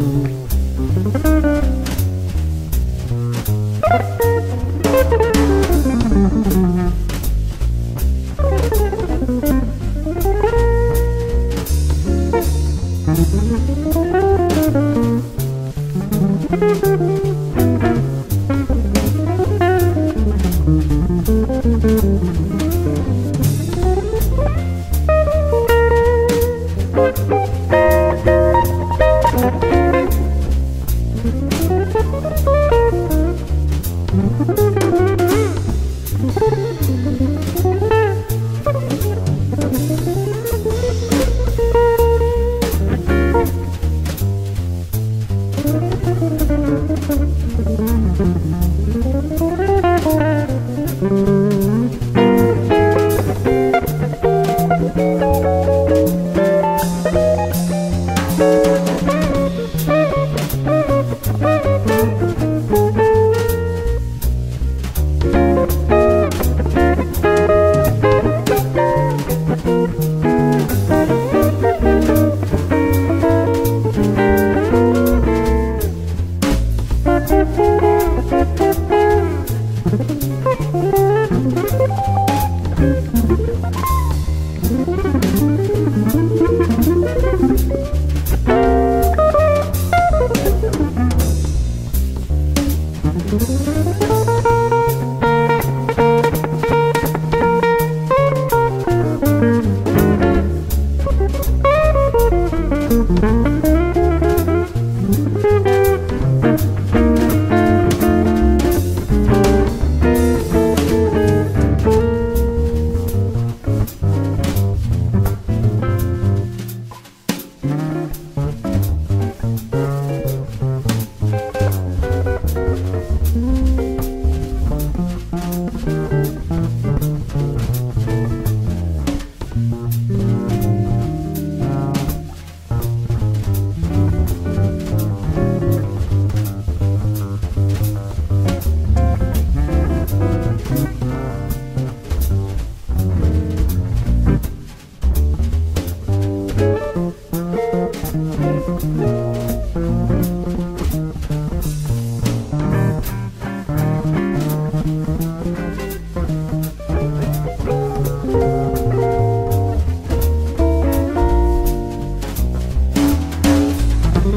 you. Música